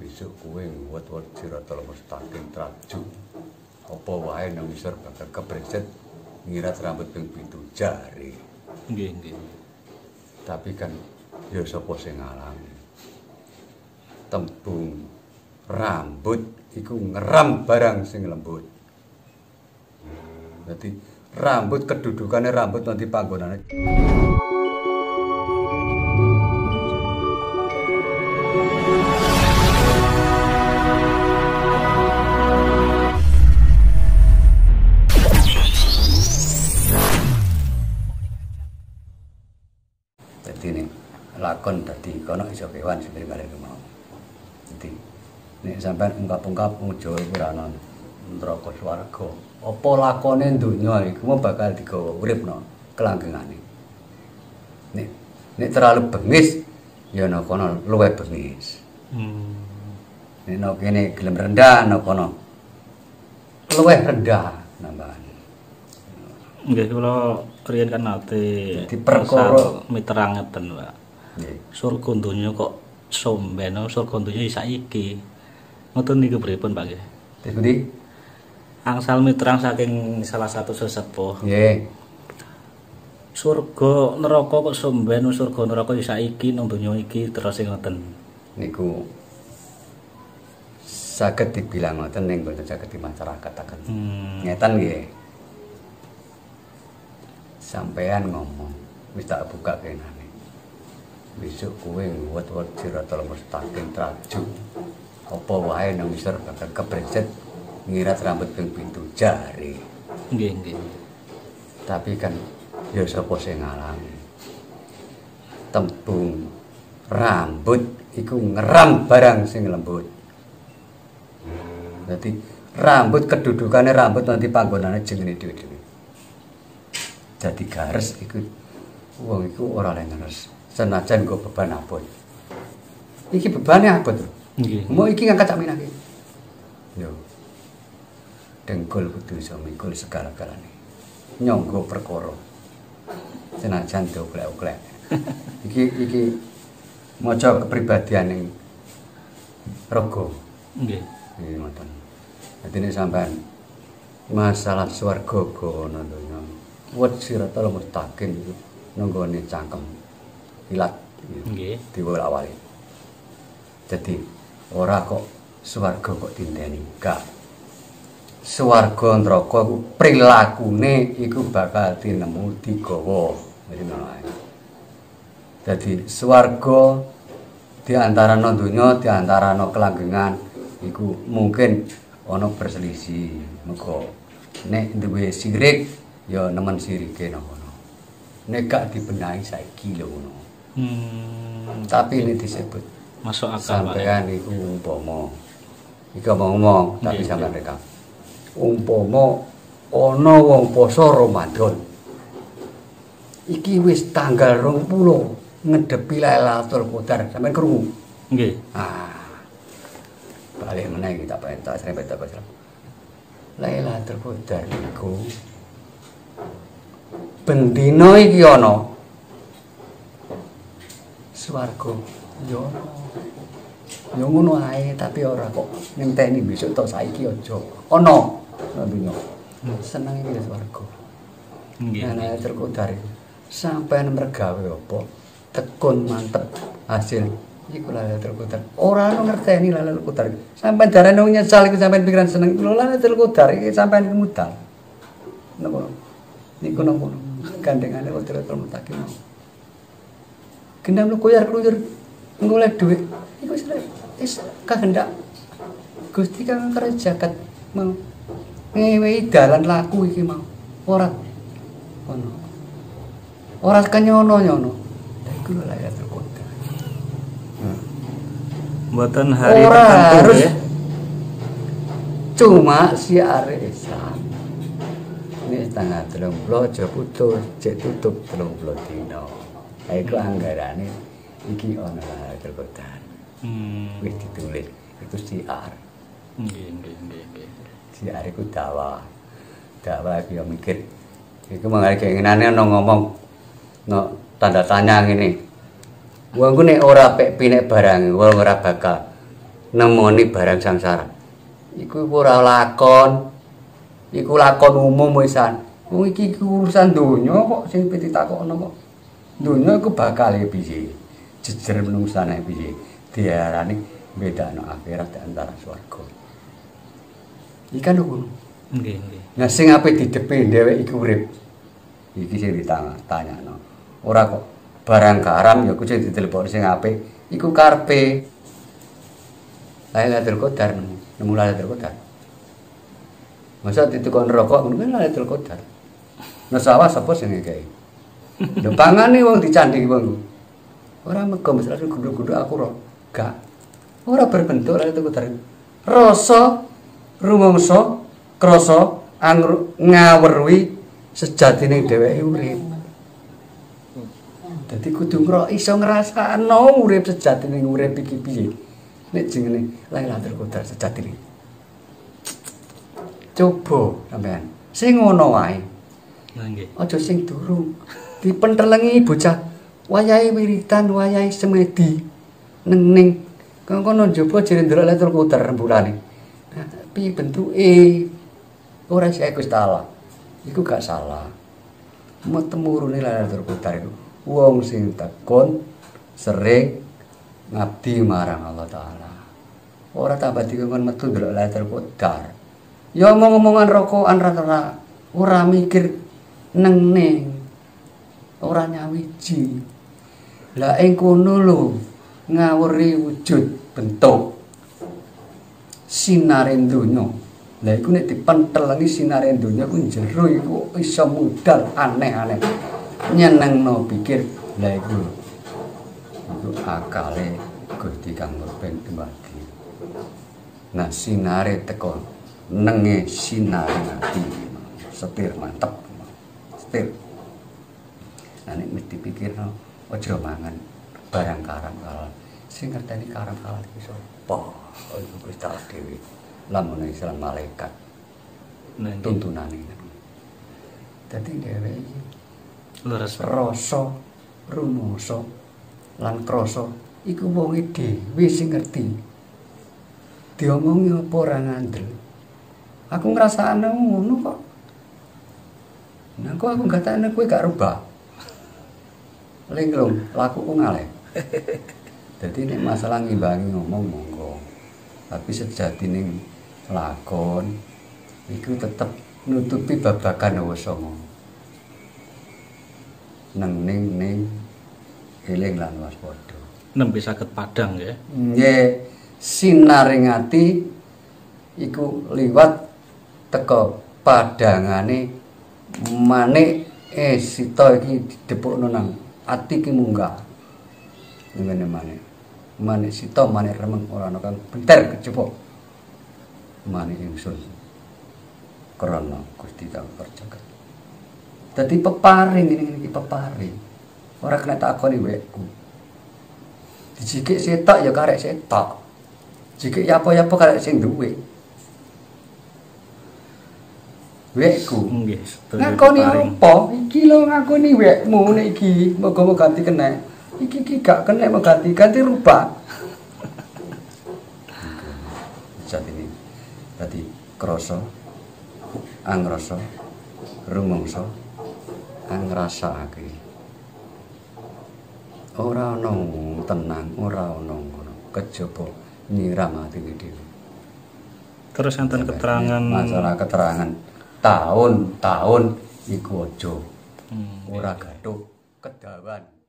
besok kowe nguwet-wet siratal mustaqim traju apa wae nang isor bakal kebreset ngirat rambut ping pitu jari Nggih, nggih. tapi kan ya sapa sing ngalami tembung rambut iku ngeram barang sing lembut. Jadi rambut kedudukannya rambut nanti panggonane lakon tadi kono iso kewan sendiri kali mau. Jadi nek sampean ungkap-ungkap wong Jawa iku ora ana neraka swarga. Apa lakone donya iku mau bakal digawa uripno kelanggengane. Nek nek terlalu bengis ya ana kono luwih bengis. Hmm. Nek ana kene gelem rendah ana kono luwih rendah nambahan. Nggih, kula riyen kan nate Dadi perkara- miterang ngeten, Pak. Surga donya kok somben, oh, surga donya ya saiki. Ngoten niku pripun, Pak nggih? Dadi Angsal miterang saking salah satu sesepuh. nggih. Surga neraka kok somben, oh, surga neraka ya saiki nang donya iki terus ngoten. niku saged dibilang ngoten ning boten saged dimasyarakataken. Hmm. Ngeten nggih. Sampean ngomong, wis tak buka kenane. Besok kowe nguwet-wet siratal mustaqim traju. Apa wae nang isor bakal kebreset ngirat rambut ping pintu jari. Nggih, nggih. Tapi kan ya sapa sing ngalami. Tembung rambut iku ngeram barang sing lembut. Jadi rambut kedudukannya rambut nanti panggonane jenenge dhewe-dhewe. Jadi gares iku wong iku ora oleh ngeres. Senajan nggo beban abot. Iki bebane abot. lho. Nggih. Mau iki ngangkat sak minake. Yo. Dengkul kudu iso mikul segala-galane. Nyonggo perkara. Senajan dioklek-oklek. iki iki maca kepribadian ning raga. Nggih. Iki ngoten. Dadi nek sampean masalah swarga go ana donya. Wet siratal mustaqim iku nanggone cangkem. Ilat. Nggih. diwolak-walik. Jadi ora kok swarga kok tindeni gak. Swarga neraka ku prilakune iku bakal tinemu digawa. Jadi ngono ae. Jadi swarga di antara no donya, di antara no kelanggengan iku mungkin ana berselisih. Muga nek duwe sirik ya nemen sirike nang kono. Nek gak dibenahi saiki lho ngono. Hmm. Tapi ini disebut Masuk akal, sampean iku umpama. Iki ngomong tapi sampean rekam umpama ana wong poso Ramadan. Iki wis tanggal 20 ngedepi Lailatul Qadar. Sampean krungu? Nggih. ah. Balik meneh kita pentak sering pentak Pak Lailatul Qadar iku bendina iki ana swarga. Yo. Ana. yo ngono ae tapi ora kok ngenteni besok tok saiki aja. Ana nantinya seneng iki wis swarga. Nggih. ana terkodar sampean mergawe apa? Tekun mantep hasil. Iku lha terkodar ora ono ngerteni lha terkodar sampean darane wong nyesal iku sampean pikiran seneng. Lho lha terkodar iki sampean iki mudal napa? Niku napa? Gandengane terus mutakin gendam lu koyar keluyur golek duit iku wis wis. Kehendak Gusti kang kerja jagat mau ngewehi dalan laku iki mau. Ora. Ono. Ora kenyono-nyono lha iku lho layatul qadar Mboten hari ora harus ya. cuma siar Islam. Ini tanggal telung puluh aja putus cek tutup telung puluh dino Lah iku anggarane iki ana layatul qadar Hmm. wis ditulis itu siar Nggih, nggih, nggih, nggih. siar iku dakwah dakwah iku ya mikir iku mangane keinginane ana ngomong no tanda tanya ngene wong ku nek ora pek pinek barang wong ora bakal nemoni barang samsara. Iku ora lakon. Iku lakon umum wisan. Wong iki urusan donya kok sing ditakokno kok. Donya iku bakal piye? Jejer menungsane piye? Diarani bedakno akhirat antara swarga. Ikan ngono. Nggih, nggih. Nah sing apik didepe dhewek iku urip. Iki sing ditanya-tanyano. Ora kok barang karam ya kuwi ditelepon sing apik iku karepe Lailatul Qadar nemu, nemu Lailatul Qadar. Masa ditukon rokok ngono kan Lailatul Qadar. Sawah sapa sing ngekeki? Lho pangane wong dicandhi wong. Ora mego mesti langsung gunduk-gunduk aku ro. Gak. Ora berbentuk Lailatul Qadar. Rasa rumangsa krasa ngawruhi sejatine dheweke urip. Dadi kudu ngro iso ngrasakno urip sejatine urip iki piye. Nek jenenge Lailatul Qadar sejatine. Coba sampean. Sing ngono wae. Nggih. Aja sing durung. Dipentelengi bocah wayahe wiritan, wayahe semedi. Neng ning kono njaba jere ndelok Lailatul Qadar rembulane. Tapi bentuke ora sik Gusti Allah. Iku gak salah. Mau temurune Lailatul Qadar iku wong sing tekun sering ngabdi marang Allah taala. Ora tambah dikon metu ndelok Lailatul Qadar. Ya omong-omongan rokokan rata ora mikir neng ning ora nyawiji. Lah ing kono lho ngawuri wujud bentuk sinaren donya. Lah iku nek dipentelengi sinaren donya ku jero iku iso mudal aneh-aneh. Nyenengno pikir lah iku iku akale Gusti kang ben kembali. Nah sinare teko nenge sinare ati setir mantep. Setir. Nah nek mesti pikirno aja mangan barang karam halal. Sing ngerteni karam halal iki sapa? Iku Gusti Allah dhewe. Lamun Islam malaikat Nah, tuntunane. Dadi dheweke iki Leres. rasa rumangsa lan krasa iku wonge dhewe sing ngerti. Diomongi apa ora ngandel. Aku ngrasakne ngono kok. Nah, kok aku ngatakne kowe gak rubah. Linglung, lakuku ngalih. Dadi nek masalah ngimbangi ngomong monggo. Tapi sejatine lakon iku tetep nutupi babagan hawa songo. Neng ning ning eling lan waspada. Nembe saged padang ya. Nggih, sinaring ati iku liwat teka padangane manik eh sita iki didepukno nang ati ki munggah. Ngene manik. Manik sita manik remeng ora ana kang benter kejepuk. Manik ingsun. Krana Gusti kang perjagat. Dadi peparing ngene iki peparing. Ora kena takoni wekku. Dijikik setok ya karek setok. Jikik apa-apa karek sing duwe. Wekku. Nggih, Ngakoni apa? Iki lho ngakoni wekmu nek iki moga-moga ganti kena. Iki iki gak kena mau ganti ganti rubah. Zat ini tadi krasa angrasa rumangsa angrasakake. Ora ana tenang, ora ana ngono. Kejaba nyiram atine dhewe. Terus enten keterangan masalah keterangan tahun-tahun iku aja. Hmm, ora gathuk kedawan